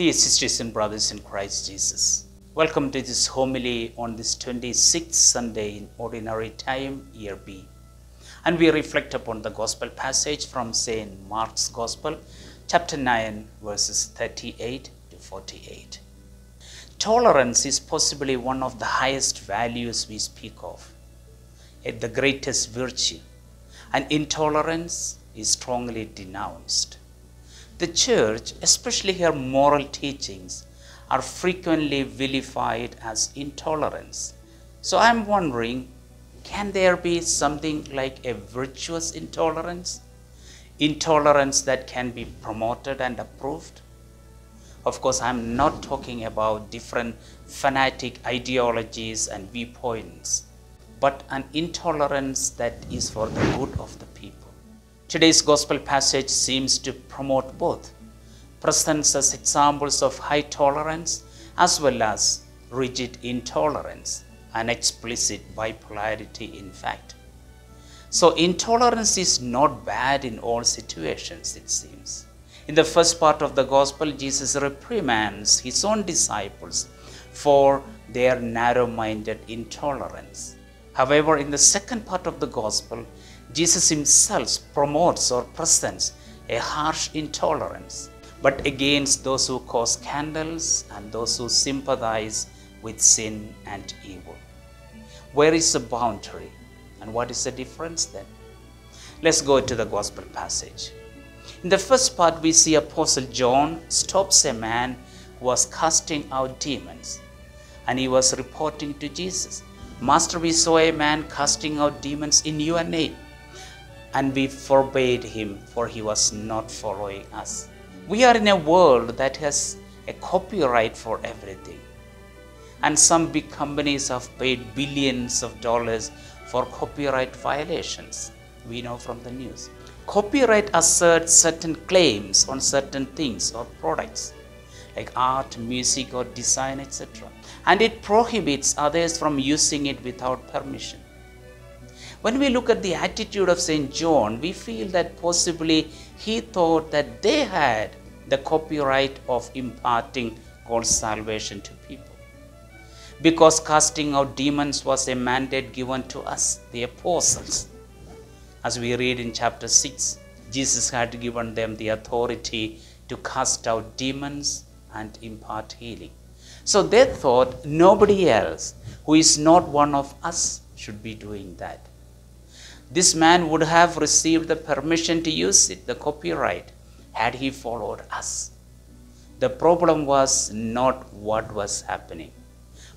Dear sisters and brothers in Christ Jesus, welcome to this homily on this 26th Sunday in Ordinary Time, Year B. And we reflect upon the Gospel passage from St. Mark's Gospel, chapter 9, verses 38 to 48. Tolerance is possibly one of the highest values we speak of, yet the greatest virtue, and intolerance is strongly denounced. The church, especially her moral teachings, are frequently vilified as intolerance. So I'm wondering can there be something like a virtuous intolerance? Intolerance that can be promoted and approved? Of course, I'm not talking about different fanatic ideologies and viewpoints, but an intolerance that is for the good of the people. Today's gospel passage seems to promote both, presents us examples of high tolerance as well as rigid intolerance and explicit bipolarity, in fact. So, intolerance is not bad in all situations, it seems. In the first part of the gospel, Jesus reprimands his own disciples for their narrow minded intolerance. However, in the second part of the gospel, Jesus himself promotes or presents a harsh intolerance, but against those who cause scandals and those who sympathize with sin and evil. Where is the boundary and what is the difference then? Let's go to the gospel passage. In the first part, we see Apostle John stops a man who was casting out demons and he was reporting to Jesus, Master, we saw a man casting out demons in your name and we forbade him for he was not following us. We are in a world that has a copyright for everything. And some big companies have paid billions of dollars for copyright violations. We know from the news. Copyright asserts certain claims on certain things or products like art, music, or design, etc. And it prohibits others from using it without permission. When we look at the attitude of St. John, we feel that possibly he thought that they had the copyright of imparting God's salvation to people. Because casting out demons was a mandate given to us, the apostles. As we read in chapter 6, Jesus had given them the authority to cast out demons and impart healing. So they thought nobody else who is not one of us should be doing that this man would have received the permission to use it, the copyright, had he followed us. The problem was not what was happening,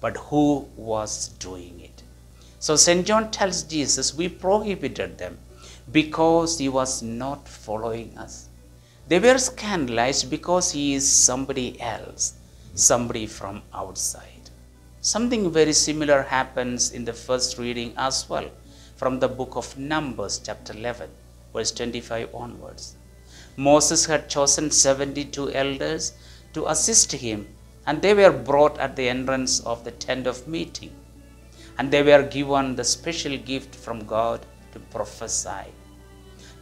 but who was doing it. So St. John tells Jesus, We prohibited them because he was not following us. They were scandalized because he is somebody else, somebody from outside. Something very similar happens in the first reading as well from the book of Numbers, chapter 11, verse 25 onwards. Moses had chosen 72 elders to assist him, and they were brought at the entrance of the tent of meeting. And they were given the special gift from God to prophesy.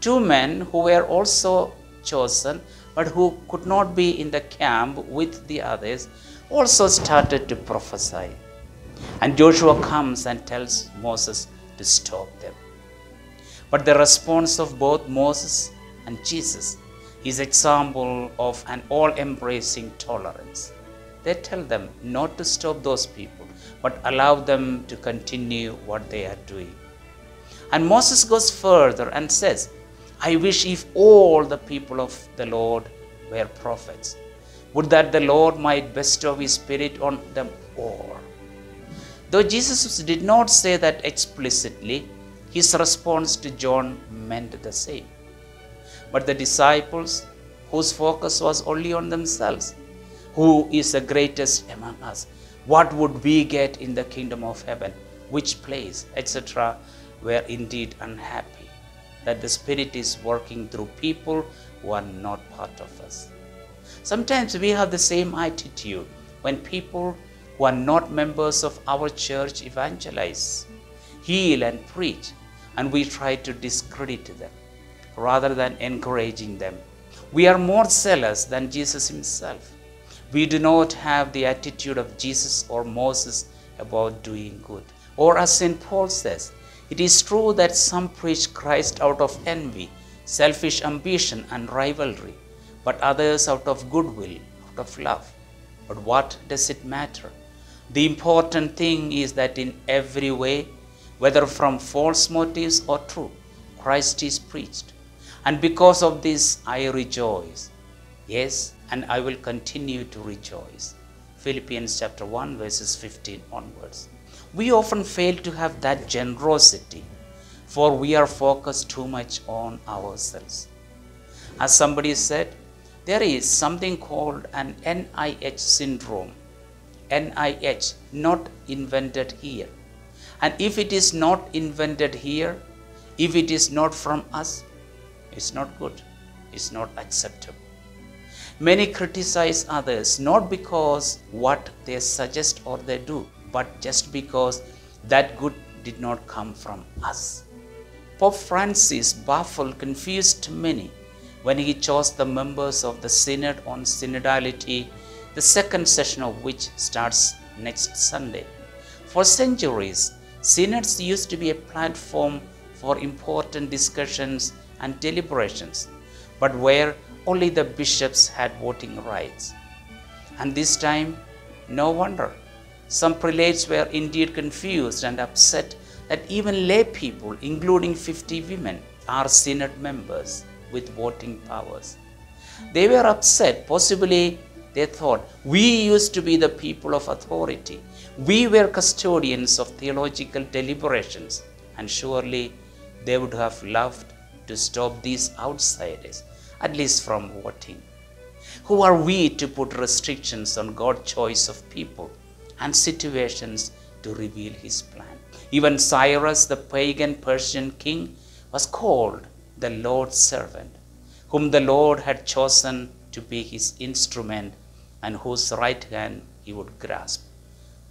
Two men who were also chosen, but who could not be in the camp with the others, also started to prophesy. And Joshua comes and tells Moses, to stop them. But the response of both Moses and Jesus is example of an all-embracing tolerance. They tell them not to stop those people, but allow them to continue what they are doing. And Moses goes further and says, I wish if all the people of the Lord were prophets, would that the Lord might bestow his spirit on them all. Though Jesus did not say that explicitly, his response to John meant the same. But the disciples, whose focus was only on themselves, who is the greatest among us? What would we get in the kingdom of heaven? Which place, etc., were indeed unhappy that the Spirit is working through people who are not part of us. Sometimes we have the same attitude when people who are not members of our church evangelize, heal, and preach, and we try to discredit them rather than encouraging them. We are more zealous than Jesus himself. We do not have the attitude of Jesus or Moses about doing good. Or as St. Paul says, it is true that some preach Christ out of envy, selfish ambition, and rivalry, but others out of goodwill, out of love. But what does it matter? The important thing is that in every way, whether from false motives or true, Christ is preached. And because of this, I rejoice. Yes, and I will continue to rejoice. Philippians chapter 1, verses 15 onwards. We often fail to have that generosity, for we are focused too much on ourselves. As somebody said, there is something called an NIH syndrome. NIH, not invented here. And if it is not invented here, if it is not from us, it's not good, it's not acceptable. Many criticize others not because what they suggest or they do, but just because that good did not come from us. Pope Francis baffled, confused many when he chose the members of the Synod on Synodality, the second session of which starts next Sunday. For centuries, synods used to be a platform for important discussions and deliberations, but where only the bishops had voting rights. And this time, no wonder. Some prelates were indeed confused and upset that even lay people, including 50 women, are synod members with voting powers. They were upset, possibly they thought, we used to be the people of authority. We were custodians of theological deliberations, and surely they would have loved to stop these outsiders, at least from voting. Who are we to put restrictions on God's choice of people and situations to reveal His plan? Even Cyrus, the pagan Persian king, was called the Lord's servant, whom the Lord had chosen to be his instrument and whose right hand he would grasp.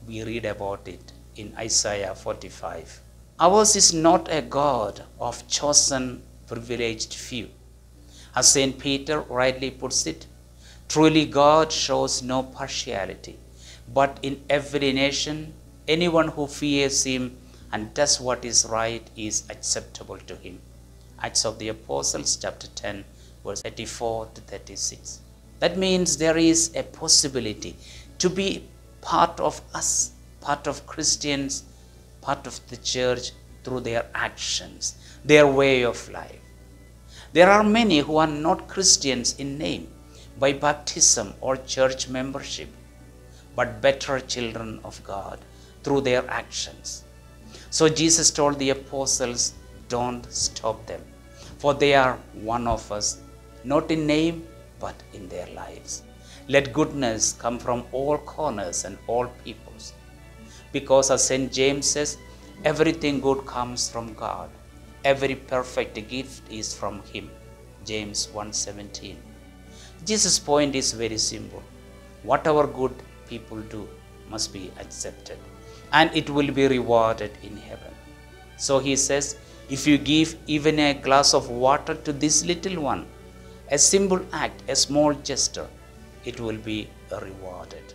We read about it in Isaiah 45. Ours is not a God of chosen, privileged few. As St. Peter rightly puts it, truly God shows no partiality, but in every nation, anyone who fears him and does what is right is acceptable to him. Acts of the Apostles, chapter 10, verse 34 to 36. That means there is a possibility to be part of us, part of Christians, part of the church through their actions, their way of life. There are many who are not Christians in name by baptism or church membership, but better children of God through their actions. So Jesus told the apostles, don't stop them, for they are one of us, not in name, but in their lives. Let goodness come from all corners and all peoples. Because as St. James says, everything good comes from God. Every perfect gift is from Him. James 1.17 Jesus' point is very simple. Whatever good people do must be accepted and it will be rewarded in heaven. So he says, if you give even a glass of water to this little one, a simple act, a small gesture, it will be rewarded.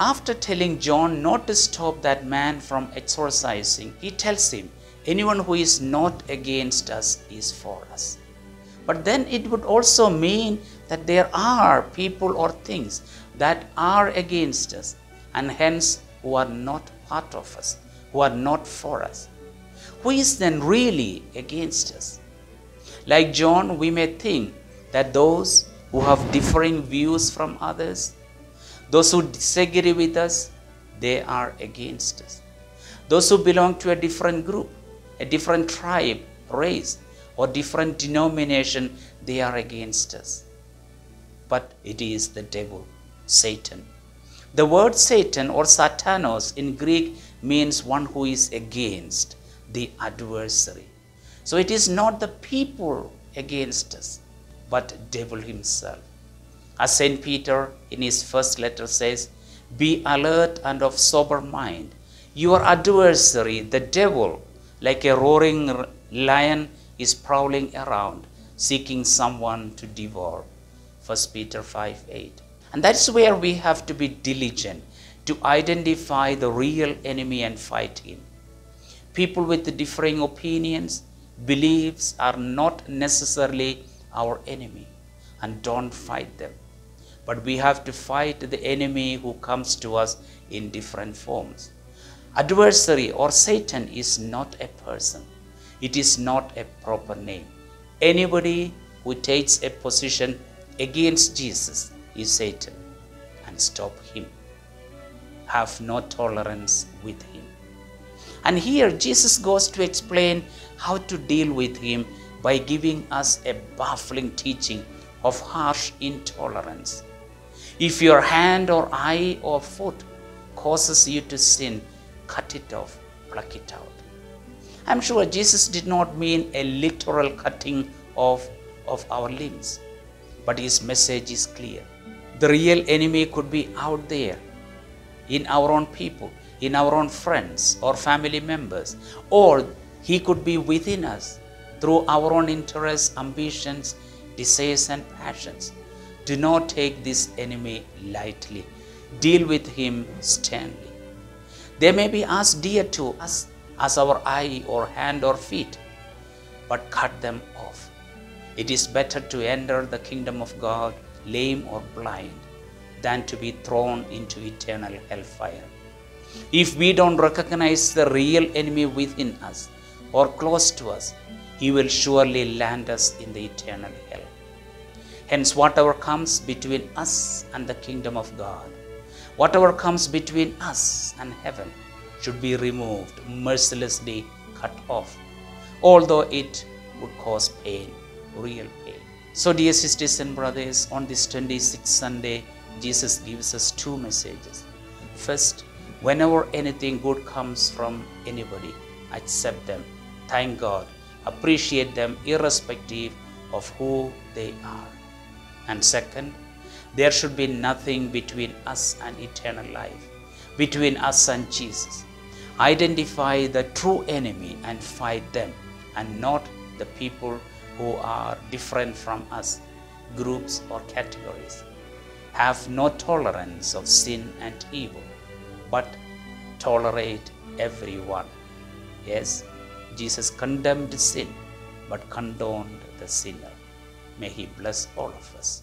After telling John not to stop that man from exorcising, he tells him, anyone who is not against us is for us. But then it would also mean that there are people or things that are against us and hence who are not part of us, who are not for us. Who is then really against us? Like John, we may think that those who have differing views from others, those who disagree with us, they are against us. Those who belong to a different group, a different tribe, race, or different denomination, they are against us. But it is the devil, Satan. The word Satan or Satanos in Greek means one who is against, the adversary. So it is not the people against us, but devil himself. As St. Peter in his first letter says, Be alert and of sober mind. Your adversary, the devil, like a roaring lion, is prowling around, seeking someone to devour. 1 Peter 5 8. And that's where we have to be diligent to identify the real enemy and fight him. People with differing opinions, beliefs are not necessarily our enemy and don't fight them. But we have to fight the enemy who comes to us in different forms. Adversary or Satan is not a person, it is not a proper name. Anybody who takes a position against Jesus is Satan and stop him. Have no tolerance with him. And here Jesus goes to explain how to deal with him by giving us a baffling teaching of harsh intolerance. If your hand or eye or foot causes you to sin, cut it off, pluck it out. I'm sure Jesus did not mean a literal cutting off of our limbs, but his message is clear. The real enemy could be out there in our own people, in our own friends or family members, or he could be within us through our own interests, ambitions, desires, and passions. Do not take this enemy lightly. Deal with him sternly. They may be as dear to us as our eye or hand or feet, but cut them off. It is better to enter the kingdom of God lame or blind than to be thrown into eternal hellfire. If we don't recognize the real enemy within us or close to us, he will surely land us in the eternal hell. Hence, whatever comes between us and the kingdom of God, whatever comes between us and heaven, should be removed, mercilessly cut off, although it would cause pain, real pain. So, dear sisters and brothers, on this 26th Sunday, Jesus gives us two messages. First, whenever anything good comes from anybody, accept them, thank God, appreciate them irrespective of who they are. And second, there should be nothing between us and eternal life, between us and Jesus. Identify the true enemy and fight them, and not the people who are different from us, groups or categories. Have no tolerance of sin and evil, but tolerate everyone. Yes, Jesus condemned sin, but condoned the sinner. May He bless all of us.